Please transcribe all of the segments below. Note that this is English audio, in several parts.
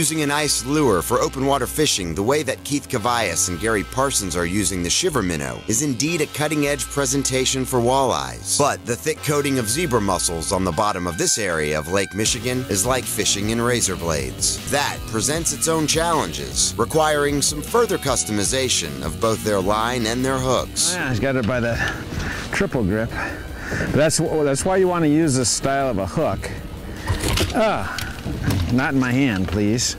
Using an ice lure for open water fishing the way that Keith Kavajecz and Gary Parsons are using the Shiver Minnow is indeed a cutting edge presentation for walleyes. But the thick coating of zebra mussels on the bottom of this area of Lake Michigan is like fishing in razor blades. That presents its own challenges, requiring some further customization of both their line and their hooks. Yeah, he's got it by the triple grip. That's, that's why you want to use this style of a hook. Ah, not in my hand, please.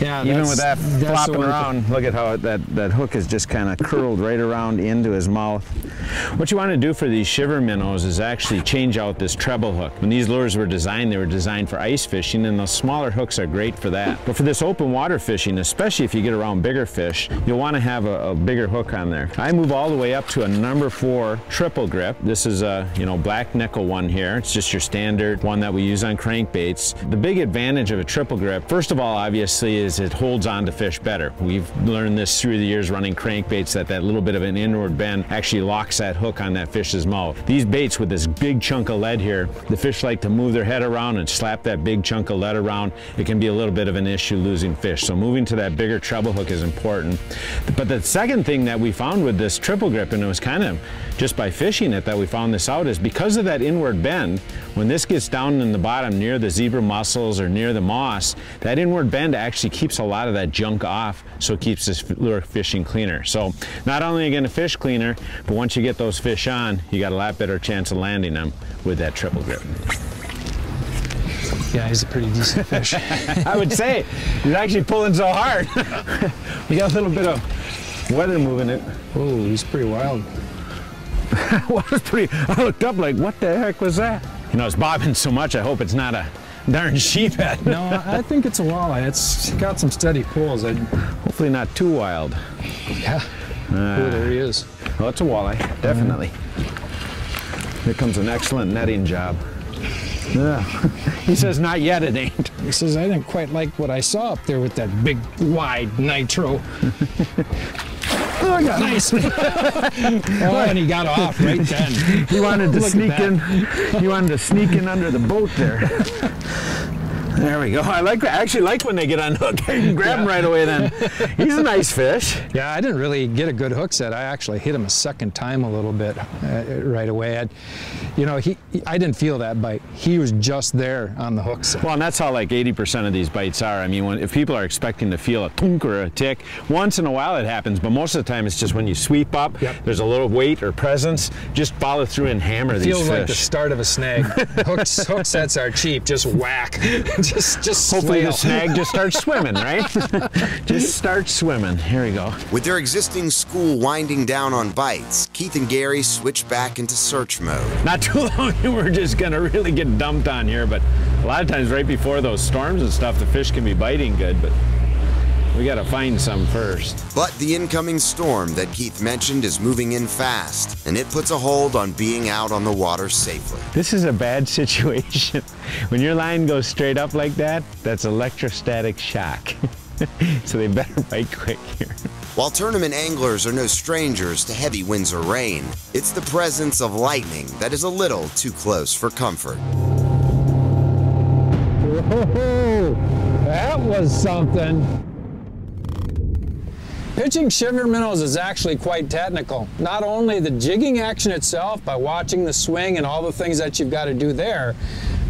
Yeah, Even with that flopping around, look at how that, that hook is just kind of curled right around into his mouth. What you want to do for these shiver minnows is actually change out this treble hook. When these lures were designed, they were designed for ice fishing, and those smaller hooks are great for that. But for this open water fishing, especially if you get around bigger fish, you'll want to have a, a bigger hook on there. I move all the way up to a number four triple grip. This is a you know black nickel one here. It's just your standard one that we use on crankbaits. The big advantage of a triple grip, first of all, obviously, is it holds on to fish better. We've learned this through the years running crankbaits that that little bit of an inward bend actually locks that hook on that fish's mouth. These baits with this big chunk of lead here, the fish like to move their head around and slap that big chunk of lead around. It can be a little bit of an issue losing fish. So moving to that bigger treble hook is important. But the second thing that we found with this triple grip, and it was kind of just by fishing it that we found this out, is because of that inward bend, when this gets down in the bottom near the zebra mussels or near the moss, that inward bend actually keeps a lot of that junk off, so it keeps this lure fishing cleaner. So not only are you gonna fish cleaner, but once you get those fish on, you got a lot better chance of landing them with that triple grip. Yeah, he's a pretty decent fish. I would say, he's actually pulling so hard. we got a little bit of weather moving it. oh, he's pretty wild. well, it's pretty, I looked up like, what the heck was that? You know, it's bobbing so much, I hope it's not a darn sheephead. No, I think it's a walleye. It's got some steady pulls. I, Hopefully not too wild. yeah. oh, there he is. Well, it's a walleye, definitely. Mm-hmm. Here comes an excellent netting job. Yeah. he says, not yet, it ain't. He says, I didn't quite like what I saw up there with that big, wide nitro. Oh, I got Nice. oh, and he got off right then. He wanted to sneak in. He wanted to sneak in under the boat there. There we go. I like. I actually like when they get unhooked. I can grab him right away. Then he's a nice fish. Yeah, I didn't really get a good hook set. I actually hit him a second time a little bit uh, right away. i you know, he, I didn't feel that bite. He was just there on the hook set. Well, and that's how like 80% of these bites are. I mean, when, if people are expecting to feel a tunk or a tick, once in a while it happens, but most of the time it's just when you sweep up, Yep. there's a little weight or presence, just follow through and hammer these Feels like the start of a snag. Hooks, hook sets are cheap. Just whack. just, just Hopefully the snag just starts swimming, right? just starts swimming. Here we go. With their existing school winding down on bites, Keith and Gary switch back into search mode. Not too long and we're just gonna really get dumped on here, but a lot of times right before those storms and stuff, the fish can be biting good, but we gotta find some first. But the incoming storm that Keith mentioned is moving in fast, and it puts a hold on being out on the water safely. This is a bad situation. When your line goes straight up like that, that's electrostatic shock. so they better bite quick here. While tournament anglers are no strangers to heavy winds or rain, it's the presence of lightning that is a little too close for comfort. Whoa, that was something. Pitching shiver minnows is actually quite technical. Not only the jigging action itself by watching the swing and all the things that you've got to do there,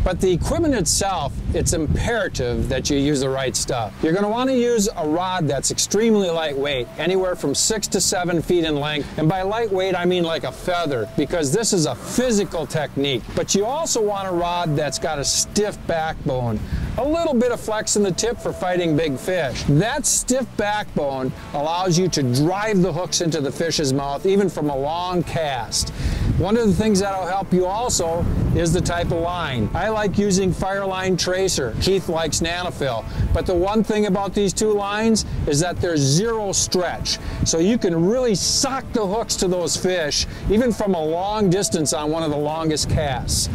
but the equipment itself, it's imperative that you use the right stuff. You're going to want to use a rod that's extremely lightweight, anywhere from six to seven feet in length. And by lightweight, I mean like a feather, because this is a physical technique. But you also want a rod that's got a stiff backbone, a little bit of flex in the tip for fighting big fish. That stiff backbone allows you to drive the hooks into the fish's mouth, even from a long cast. One of the things that'll help you also is the type of line. I like using Fireline Tracer. Keith likes NanoFil. But the one thing about these two lines is that there's zero stretch. So you can really sock the hooks to those fish, even from a long distance on one of the longest casts.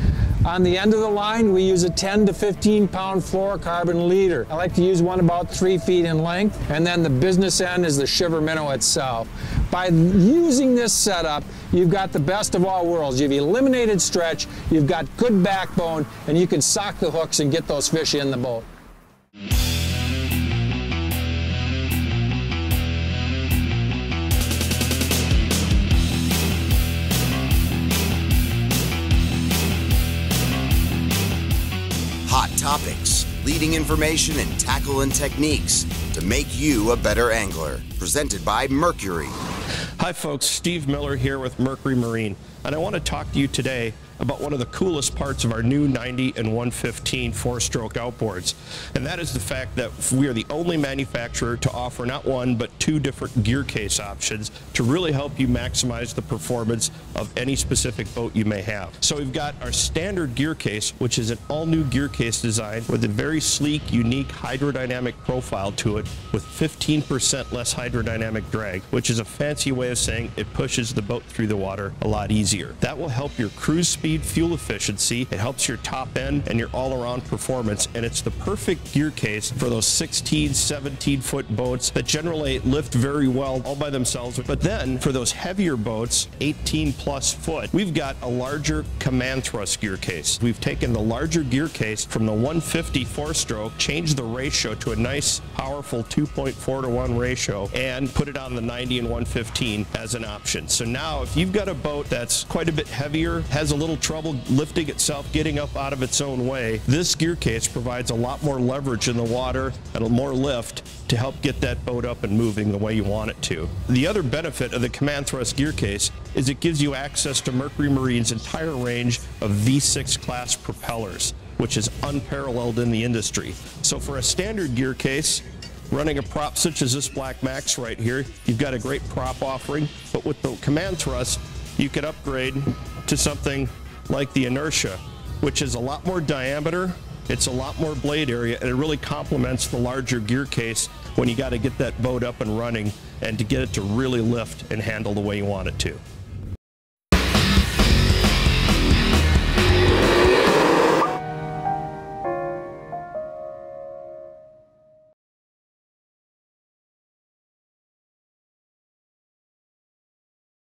On the end of the line, we use a 10 to 15 pound fluorocarbon leader. I like to use one about three feet in length, and then the business end is the shiver minnow itself. By using this setup, you've got the best of all worlds. You've eliminated stretch, you've got good backbone, and you can sock the hooks and get those fish in the boat. Hot Topics leading information, and tackle and techniques to make you a better angler. Presented by Mercury. Hi, folks. Steve Miller here with Mercury Marine, and I want to talk to you today about one of the coolest parts of our new 90 and 115 four-stroke outboards, and that is the fact that we are the only manufacturer to offer not one but two different gear case options to really help you maximize the performance of any specific boat you may have. So we've got our standard gear case, which is an all-new gear case design with a very sleek, unique hydrodynamic profile to it with 15% less hydrodynamic drag, which is a fancy way of saying it pushes the boat through the water a lot easier. That will help your cruise speed speed, fuel efficiency. It helps your top end and your all-around performance, and it's the perfect gear case for those 16, 17 foot boats that generally lift very well all by themselves. But then for those heavier boats, 18 plus foot, we've got a larger command thrust gear case. We've taken the larger gear case from the 150 four-stroke, changed the ratio to a nice, powerful 2.4 to 1 ratio, and put it on the 90 and 115 as an option. So now if you've got a boat that's quite a bit heavier, has a little little trouble lifting itself, getting up out of its own way, this gear case provides a lot more leverage in the water and more lift to help get that boat up and moving the way you want it to. The other benefit of the Command Thrust gear case is it gives you access to Mercury Marine's entire range of V6 class propellers, which is unparalleled in the industry. So for a standard gear case, running a prop such as this Black Max right here, you've got a great prop offering, but with the Command Thrust, you could upgrade to something like the Enertia, which is a lot more diameter, it's a lot more blade area, and it really complements the larger gear case when you got to get that boat up and running and to get it to really lift and handle the way you want it to.